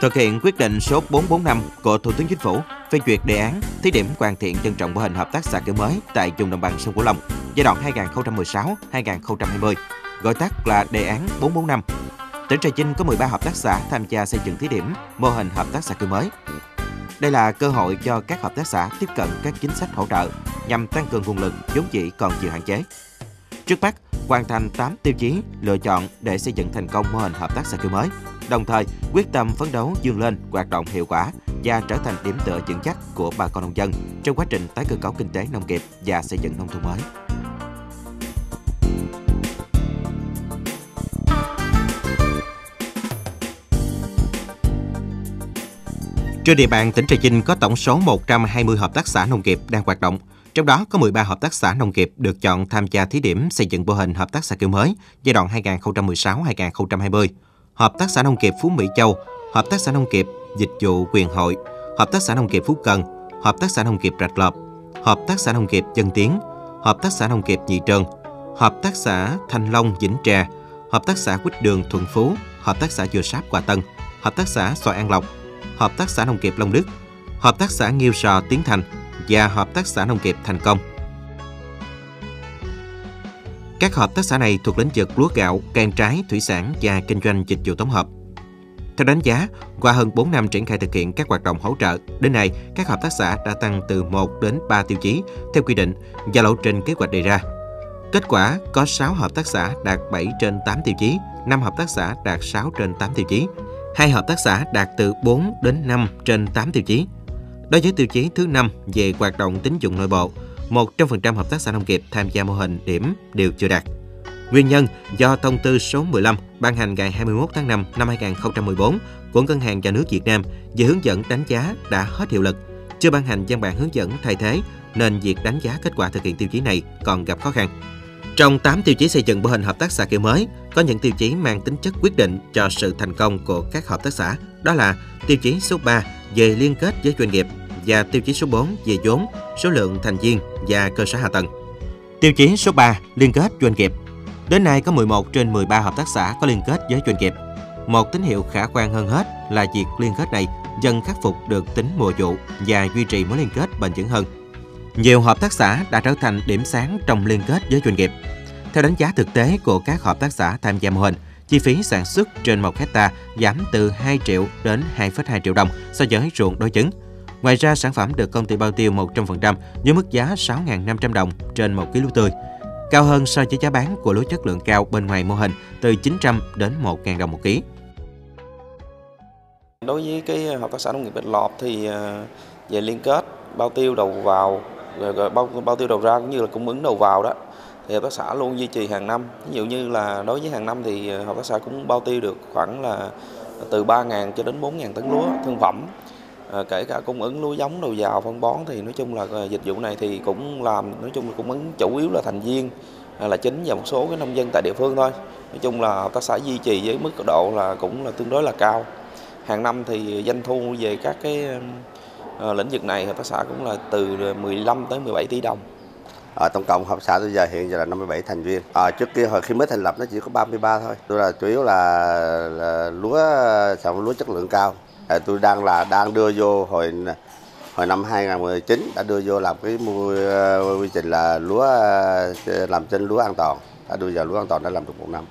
Thực hiện quyết định số 445 của Thủ tướng Chính phủ phê duyệt đề án thí điểm hoàn thiện trân trọng mô hình hợp tác xã kiểu mới tại vùng đồng bằng sông Cửu Long giai đoạn 2016-2020, gọi tắt là đề án 445. Tỉnh Trà Vinh có 13 hợp tác xã tham gia xây dựng thí điểm mô hình hợp tác xã kiểu mới. Đây là cơ hội cho các hợp tác xã tiếp cận các chính sách hỗ trợ nhằm tăng cường nguồn lực vốn dĩ còn nhiều hạn chế. Trước mắt, hoàn thành 8 tiêu chí lựa chọn để xây dựng thành công mô hình hợp tác xã kiểu mới, đồng thời quyết tâm phấn đấu vươn lên hoạt động hiệu quả và trở thành điểm tựa vững chắc của bà con nông dân trong quá trình tái cơ cấu kinh tế nông nghiệp và xây dựng nông thôn mới. Trên địa bàn tỉnh Trà Vinh có tổng số 120 hợp tác xã nông nghiệp đang hoạt động, trong đó có 13 hợp tác xã nông nghiệp được chọn tham gia thí điểm xây dựng mô hình hợp tác xã kiểu mới giai đoạn 2016-2020. Hợp tác xã nông nghiệp Phú Mỹ Châu, Hợp tác xã nông nghiệp Dịch vụ Quyền Hội, Hợp tác xã nông nghiệp Phú Cần, Hợp tác xã nông nghiệp Rạch Lợp, Hợp tác xã nông nghiệp Dân Tiến, Hợp tác xã nông nghiệp Nhị Trơn, Hợp tác xã Thanh Long Vĩnh Trà, Hợp tác xã Quýt Đường Thuận Phú, Hợp tác xã Dừa Sáp Hòa Tân, Hợp tác xã Xoài An Lộc, Hợp tác xã nông nghiệp Long Đức, Hợp tác xã Nghiêu Sò Tiến Thành và Hợp tác xã nông nghiệp Thành Công. Các hợp tác xã này thuộc lĩnh vực lúa gạo, can trái, thủy sản và kinh doanh dịch vụ tổng hợp. Theo đánh giá, qua hơn 4 năm triển khai thực hiện các hoạt động hỗ trợ, đến nay các hợp tác xã đã tăng từ 1 đến 3 tiêu chí theo quy định và lộ trình kế hoạch đề ra. Kết quả có 6 hợp tác xã đạt 7 trên 8 tiêu chí, 5 hợp tác xã đạt 6 trên 8 tiêu chí, 2 hợp tác xã đạt từ 4 đến 5 trên 8 tiêu chí. Đối với tiêu chí thứ 5 về hoạt động tín dụng nội bộ, 100% hợp tác xã nông nghiệp tham gia mô hình điểm đều chưa đạt. Nguyên nhân do thông tư số 15 ban hành ngày 21 tháng 5 năm 2014 của Ngân hàng Nhà nước Việt Nam về hướng dẫn đánh giá đã hết hiệu lực, chưa ban hành văn bản hướng dẫn thay thế nên việc đánh giá kết quả thực hiện tiêu chí này còn gặp khó khăn. Trong 8 tiêu chí xây dựng mô hình hợp tác xã kiểu mới, có những tiêu chí mang tính chất quyết định cho sự thành công của các hợp tác xã. Đó là tiêu chí số 3 về liên kết với doanh nghiệp và tiêu chí số 4 về vốn, số lượng thành viên và cơ sở hạ tầng. Tiêu chí số 3 liên kết doanh nghiệp. Đến nay có 11 trên 13 hợp tác xã có liên kết với doanh nghiệp. Một tín hiệu khả quan hơn hết là việc liên kết này dần khắc phục được tính mùa vụ và duy trì mối liên kết bền vững hơn. Nhiều hợp tác xã đã trở thành điểm sáng trong liên kết với doanh nghiệp. Theo đánh giá thực tế của các hợp tác xã tham gia mô hình, chi phí sản xuất trên 1 hecta giảm từ 2 triệu đến 2,2 triệu đồng so với ruộng đối chứng. Ngoài ra, sản phẩm được công ty bao tiêu 100% với mức giá 6.500 đồng trên 1 kg tươi, cao hơn so với giá bán của lúa chất lượng cao bên ngoài mô hình từ 900 đến 1.000 đồng một ký. Đối với cái ờ, hợp tác xã nông nghiệp Bạch lọp thì ờ, về liên kết bao tiêu đầu vào ờ, rồi bao bao tiêu đầu ra cũng như là cung ứng đầu vào đó thì hợp tác xã luôn duy trì hàng năm. Ví dụ như là đối với hàng năm thì hợp tác xã cũng bao tiêu được khoảng là từ 3.000 cho đến 4.000 tấn lúa thương phẩm à, kể cả cung ứng lúa giống đầu vào phân bón thì nói chung là ờ, dịch vụ này thì cũng làm nói chung là cung ứng chủ yếu là thành viên ờ, là chính và một số cái nông dân tại địa phương thôi nói chung là hợp tác xã duy trì với mức độ là cũng là tương đối là cao hàng năm thì doanh thu về các cái lĩnh vực này hợp tác xã cũng là từ 15 tới 17 tỷ đồng ở tổng cộng hợp xã bây giờ hiện giờ là 57 thành viên. À, trước kia hồi khi mới thành lập nó chỉ có 33 thôi. Tôi là chủ yếu là, là lúa sản lúa chất lượng cao. À, tôi đang là đang đưa vô hồi hồi năm 2019 đã đưa vô làm cái mua ờ, quy trình là lúa ờ, làm trên lúa an toàn. Đã đưa vào lúa an toàn đã làm được một năm.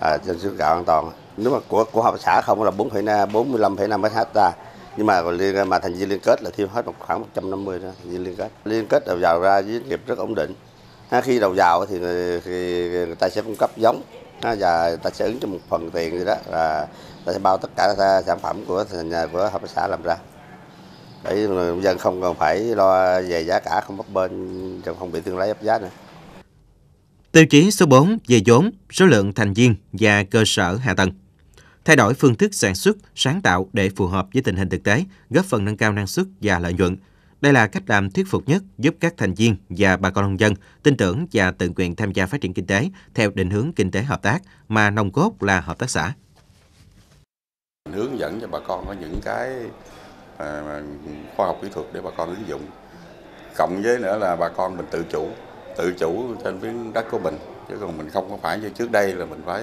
À, trên xuất gạo an toàn. Nếu mà của của hợp xã không là 4,5 45,5 hecta nhưng mà liên mà thành viên liên kết là thêm hết một khoảng 150 đó thành viên liên kết liên kết đầu vào ra với nghiệp rất ổn định khi đầu vào thì thì người ta sẽ cung cấp giống và ta sẽ ứng cho một phần tiền gì đó là ta sẽ bao tất cả sản phẩm của nhà của hợp tác xã làm ra. Để người dân không cần phải lo về giá cả không bấp bên không bị thương lái ép giá nữa. Tiêu chí số 4 về vốn, số lượng thành viên và cơ sở hạ tầng. Thay đổi phương thức sản xuất, sáng tạo để phù hợp với tình hình thực tế, góp phần nâng cao năng suất và lợi nhuận. Đây là cách làm thuyết phục nhất giúp các thành viên và bà con nông dân tin tưởng và tự nguyện tham gia phát triển kinh tế theo định hướng kinh tế hợp tác mà nòng cốt là hợp tác xã. Hướng dẫn cho bà con có những cái à, khoa học kỹ thuật để bà con ứng dụng. Cộng với nữa là bà con mình tự chủ, tự chủ trên miếng đất của mình chứ còn mình không có phải như trước đây là mình phải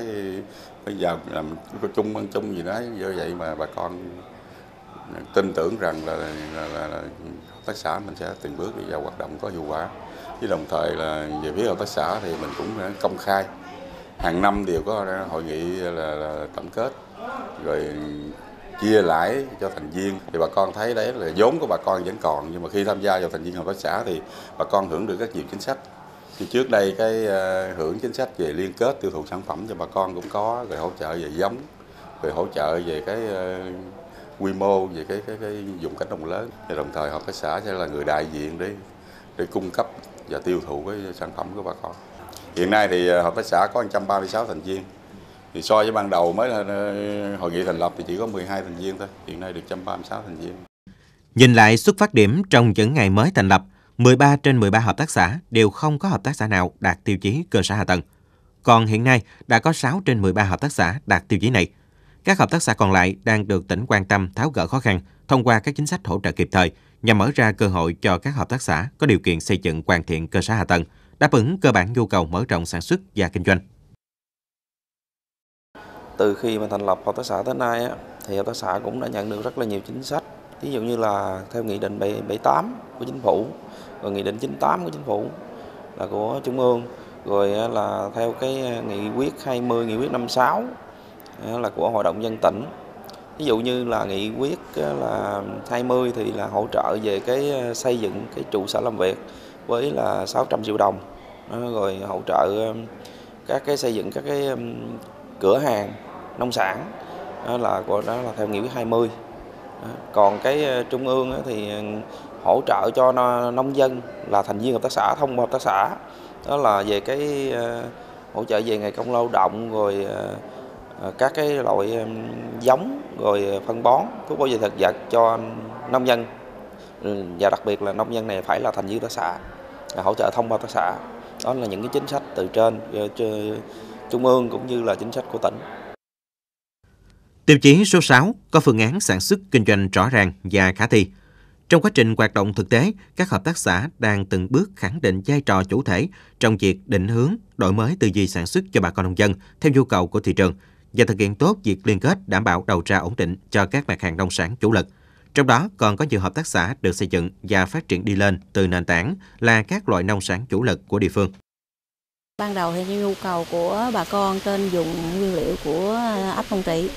bây giờ làm chung ăn chung gì đó do vậy mà bà con tin tưởng rằng là, là, là, là hợp tác xã mình sẽ từng bước đi vào hoạt động có hiệu quả. Với đồng thời là về phía hợp tác xã thì mình cũng công khai. Hàng năm đều có hội nghị là, là tổng kết rồi chia lãi cho thành viên. Thì bà con thấy đấy là vốn của bà con vẫn còn nhưng mà khi tham gia vào thành viên hợp tác xã thì bà con hưởng được rất nhiều chính sách. Thì trước đây cái ờ, hưởng chính sách về liên kết tiêu thụ sản phẩm cho bà con cũng có rồi hỗ trợ về giống rồi hỗ trợ về cái ờ, quy mô về cái cái cái dùng cánh đồng lớn. Và đồng thời hợp tác xã sẽ là người đại diện để để cung cấp và tiêu thụ cái sản phẩm của bà con. Hiện nay thì à, hợp tác xã có 136 thành viên. Thì so với ban đầu mới là ờ, hội nghị thành lập thì chỉ có 12 thành viên thôi. Hiện nay được 136 thành viên. Nhìn lại xuất phát điểm trong những ngày mới thành lập, 13 trên 13 hợp tác xã đều không có hợp tác xã nào đạt tiêu chí cơ sở hạ tầng. Còn hiện nay đã có 6 trên 13 hợp tác xã đạt tiêu chí này. Các hợp tác xã còn lại đang được tỉnh quan tâm tháo gỡ khó khăn thông qua các chính sách hỗ trợ kịp thời nhằm mở ra cơ hội cho các hợp tác xã có điều kiện xây dựng hoàn thiện cơ sở hạ tầng, đáp ứng cơ bản nhu cầu mở rộng sản xuất và kinh doanh. Từ khi mà thành lập hợp tác xã tới nay á, thì hợp tác xã cũng đã nhận được rất là nhiều chính sách. Ví dụ như là theo nghị định 78 của chính phủ, rồi nghị định 98 của chính phủ là của trung ương, rồi là theo cái nghị quyết 20, nghị quyết 56 là của hội đồng dân tỉnh. Ví dụ như là nghị quyết là 20 thì là hỗ trợ về cái xây dựng cái trụ sở làm việc với là 600 triệu đồng, rồi hỗ trợ các cái xây dựng các cái cửa hàng nông sản. Đó là của đó là theo nghị quyết 20 còn cái trung ương thì hỗ trợ cho nông dân là thành viên hợp tác xã thông qua hợp tác xã. Đó là về cái hỗ trợ về ngày công lao động rồi ờ, Ờ, các cái loại giống rồi phân bón thuốc bảo vệ thực vật cho nông dân ừ, và đặc biệt là nông dân này phải là thành viên hợp tác xã hỗ trợ thông qua hợp tác xã đó là những cái chính sách từ trên ờ, trung ương cũng như là chính sách của tỉnh. Tiêu chí số 6 có phương án sản xuất kinh doanh rõ ràng và khả thi. Trong quá trình hoạt động thực tế, các hợp tác xã đang từng bước khẳng định vai trò chủ thể trong việc định hướng, đổi mới tư duy sản xuất cho bà con nông dân theo nhu cầu của thị trường và thực hiện tốt việc liên kết, đảm bảo đầu ra ổn định cho các mặt hàng nông sản chủ lực. Trong đó, còn có nhiều hợp tác xã được xây dựng và phát triển đi lên từ nền tảng là các loại nông sản chủ lực của địa phương. Ban đầu thì nhu cầu của bà con trên dùng nguyên liệu của ấp Phong Trị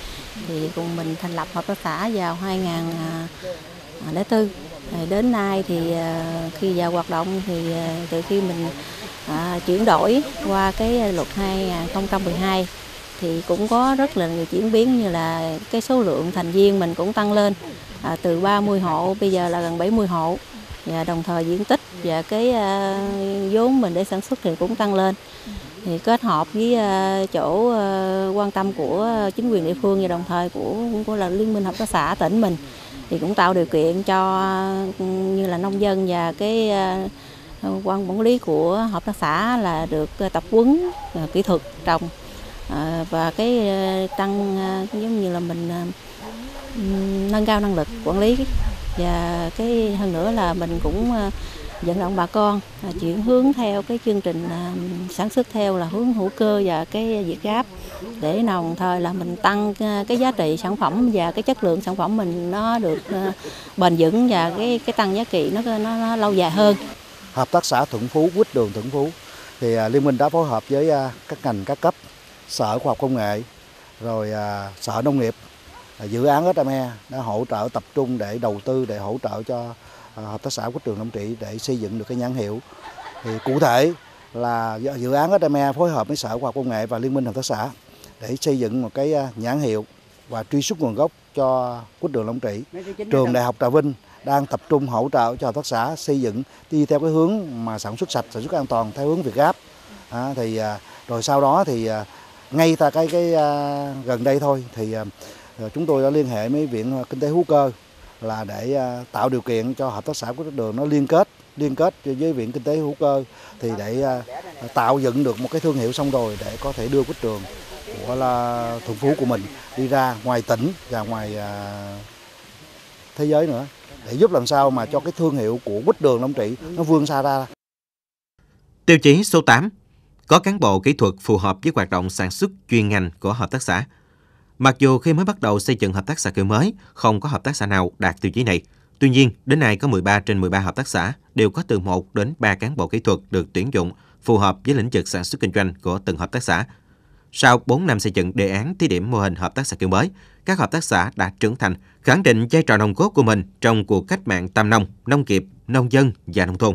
thì cùng mình thành lập hợp tác xã vào 2004. Đến nay thì à, khi vào hoạt động thì à, từ khi mình à, chuyển đổi qua cái luật 2012 thì cũng có rất là nhiều chuyển biến như là cái số lượng thành viên mình cũng tăng lên. À, từ 30 hộ bây giờ là gần 70 hộ. Và đồng thời diện tích và cái à, vốn mình để sản xuất thì cũng tăng lên. Thì kết hợp với à, chỗ à, quan tâm của chính quyền địa phương và đồng thời của cũng của là liên minh hợp tác xã tỉnh mình thì cũng tạo điều kiện cho như là nông dân và cái à, quan quản lý của hợp tác xã là được tập huấn à, kỹ thuật trồng. Ờ, và cái ờ, tăng ờ, giống như là mình nâng cao năng lực quản lý. Và cái hơn nữa là mình cũng vận động bà con chuyển hướng theo cái chương trình sản xuất theo là hướng hữu cơ và cái việt gáp. Để đồng thời là mình tăng cái giá trị sản phẩm và cái chất lượng sản phẩm mình nó được bền vững và cái cái tăng giá trị nó nó, nó lâu dài hơn. Hợp tác xã Thuận Phú, quýt đường Thuận Phú. Thì à, liên minh đã phối hợp với à, các ngành các cấp, sở khoa học công nghệ, rồi sở nông nghiệp dự án SME đã hỗ trợ tập trung để đầu tư để hỗ trợ cho à, hợp tác xã Quýt Trường Long Trị để xây dựng được cái nhãn hiệu. Thì cụ thể là dự án SME phối hợp với Sở Khoa học Công nghệ và Liên minh hợp tác xã để xây dựng một cái à, nhãn hiệu và truy xuất nguồn gốc cho Quýt Đường Long Trị. Trường Đại học Trà Vinh đang tập trung hỗ trợ cho hợp tác xã xây dựng đi theo cái hướng mà sản xuất sạch, sản xuất an toàn theo hướng Việt Gáp. À, thì à, rồi sau đó thì ngay tại cái cái à, gần đây thôi thì à, à, chúng tôi đã liên hệ với viện kinh tế hữu cơ là để à, tạo điều kiện cho hợp tác xã của đường nó liên kết liên kết với viện kinh tế hữu cơ thì để à, tạo dựng được một cái thương hiệu xong rồi để có thể đưa quýt trường của là thuận phú của mình đi ra ngoài tỉnh và ngoài à, thế giới nữa để giúp làm sao mà cho cái thương hiệu của quýt đường Long Trị nó vươn xa ra. Tiêu chí số 8 có cán bộ kỹ thuật phù hợp với hoạt động sản xuất chuyên ngành của hợp tác xã Mặc dù khi mới bắt đầu xây dựng hợp tác xã kiểu mới, không có hợp tác xã nào đạt tiêu chí này. Tuy nhiên, đến nay có 13 trên 13 hợp tác xã đều có từ 1 đến 3 cán bộ kỹ thuật được tuyển dụng phù hợp với lĩnh vực sản xuất kinh doanh của từng hợp tác xã. Sau 4 năm xây dựng đề án thí điểm mô hình hợp tác xã kiểu mới, các hợp tác xã đã trưởng thành, khẳng định vai trò nòng cốt của mình trong cuộc cách mạng tam nông, nông nghiệp, nông dân và nông thôn.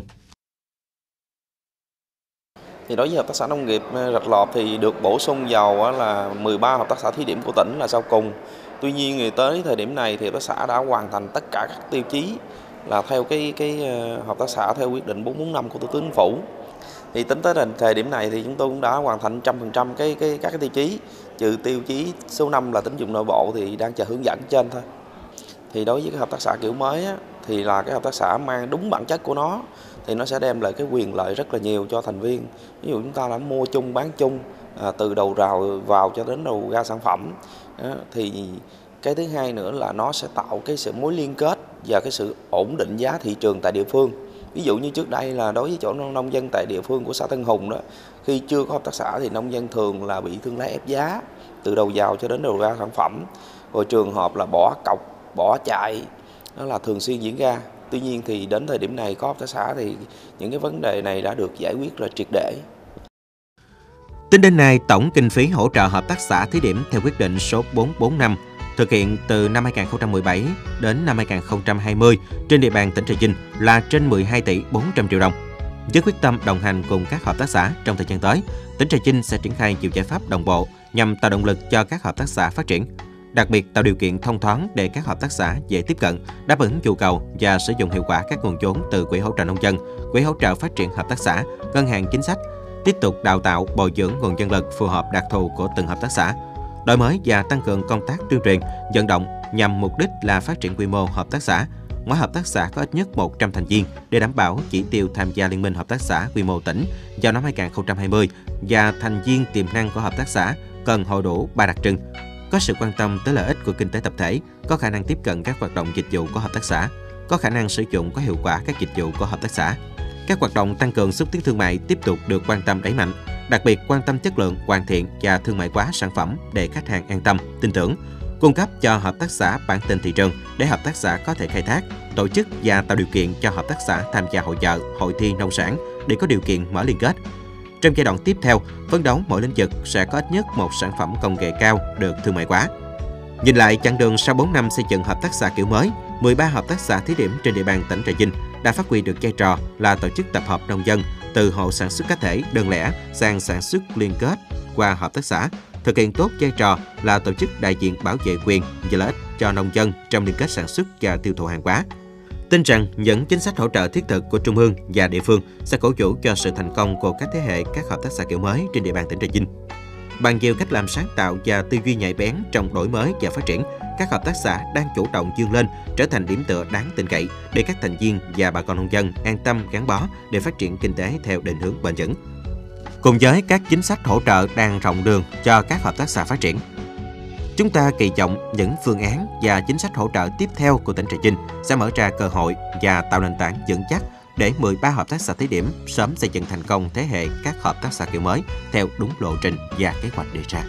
Thì đối với hợp tác xã nông nghiệp ờ, Rạch Lọt thì được bổ sung vào là 13 hợp tác xã thí điểm của tỉnh là sau cùng. Tuy nhiên tới thời điểm này thì hợp tác xã đã hoàn thành tất cả các tiêu chí là theo cái cái ờ, hợp tác xã theo quyết định 445 của Thủ tướng Chính phủ thì tính tới thời điểm này thì chúng tôi cũng đã hoàn thành trăm phần trăm cái cái các cái tiêu chí trừ tiêu chí số 5 là tính dụng nội bộ thì đang chờ hướng dẫn trên thôi thì đối với cái hợp tác xã kiểu mới á, thì là cái hợp tác xã mang đúng bản chất của nó thì nó sẽ đem lại cái quyền lợi rất là nhiều cho thành viên. Ví dụ chúng ta đã mua chung bán chung à, từ đầu rào vào cho đến đầu ra sản phẩm à, thì cái thứ hai nữa là nó sẽ tạo cái sự mối liên kết và cái sự ổn định giá thị trường tại địa phương. Ví dụ như trước đây là đối với chỗ nông dân tại địa phương của xã Tân Hùng đó khi chưa có hợp tác xã thì nông dân thường là bị thương lái ép giá từ đầu vào cho đến đầu ra sản phẩm. Rồi trường hợp là bỏ cọc bỏ chạy đó là thường xuyên diễn ra tuy nhiên thì đến thời điểm này có hợp tác xã thì những cái vấn đề này đã được giải quyết là triệt để Tính đến nay, tổng kinh phí hỗ trợ hợp tác xã thí điểm theo quyết định số 445 thực hiện từ năm 2017 đến năm 2020 trên địa bàn tỉnh Trà Vinh là trên 12 tỷ 400 triệu đồng. Với quyết tâm đồng hành cùng các hợp tác xã trong thời gian tới, tỉnh Trà Vinh sẽ triển khai nhiều giải pháp đồng bộ nhằm tạo động lực cho các hợp tác xã phát triển. Đặc biệt tạo điều kiện thông thoáng để các hợp tác xã dễ tiếp cận, đáp ứng nhu cầu và sử dụng hiệu quả các nguồn vốn từ quỹ hỗ trợ nông dân, quỹ hỗ trợ phát triển hợp tác xã, ngân hàng chính sách, tiếp tục đào tạo, bồi dưỡng nguồn nhân lực phù hợp đặc thù của từng hợp tác xã, đổi mới và tăng cường công tác tuyên truyền, vận động nhằm mục đích là phát triển quy mô hợp tác xã. Mỗi hợp tác xã có ít nhất 100 thành viên để đảm bảo chỉ tiêu tham gia Liên minh Hợp tác xã quy mô tỉnh vào năm 2020 và thành viên tiềm năng của hợp tác xã cần hội đủ ba đặc trưng. Có sự quan tâm tới lợi ích của kinh tế tập thể, có khả năng tiếp cận các hoạt động dịch vụ của hợp tác xã, có khả năng sử dụng có hiệu quả các dịch vụ của hợp tác xã. Các hoạt động tăng cường xúc tiến thương mại tiếp tục được quan tâm đẩy mạnh, đặc biệt quan tâm chất lượng, hoàn thiện và thương mại hóa sản phẩm để khách hàng an tâm, tin tưởng, cung cấp cho hợp tác xã bản tin thị trường để hợp tác xã có thể khai thác, tổ chức và tạo điều kiện cho hợp tác xã tham gia hội chợ, hội thi nông sản để có điều kiện mở liên kết. Trong giai đoạn tiếp theo, phấn đấu mỗi lĩnh vực sẽ có ít nhất một sản phẩm công nghệ cao được thương mại hóa. Nhìn lại chặng đường sau 4 năm xây dựng hợp tác xã kiểu mới, 13 hợp tác xã thí điểm trên địa bàn tỉnh Trà Vinh đã phát huy được vai trò là tổ chức tập hợp nông dân từ hộ sản xuất cá thể đơn lẻ sang sản xuất liên kết qua hợp tác xã, thực hiện tốt vai trò là tổ chức đại diện bảo vệ quyền và lợi ích cho nông dân trong liên kết sản xuất và tiêu thụ hàng hóa. Tin rằng những chính sách hỗ trợ thiết thực của Trung ương và địa phương sẽ cổ vũ cho sự thành công của các thế hệ các hợp tác xã kiểu mới trên địa bàn tỉnh Trà Vinh. Bằng nhiều cách làm sáng tạo và tư duy nhạy bén trong đổi mới và phát triển, các hợp tác xã đang chủ động vươn lên trở thành điểm tựa đáng tin cậy để các thành viên và bà con nông dân an tâm gắn bó để phát triển kinh tế theo định hướng bền vững. Cùng với các chính sách hỗ trợ đang rộng đường cho các hợp tác xã phát triển, chúng ta kỳ vọng những phương án và chính sách hỗ trợ tiếp theo của tỉnh Trà Vinh sẽ mở ra cơ hội và tạo nền tảng vững chắc để 13 hợp tác xã thí điểm sớm xây dựng thành công thế hệ các hợp tác xã kiểu mới theo đúng lộ trình và kế hoạch đề ra.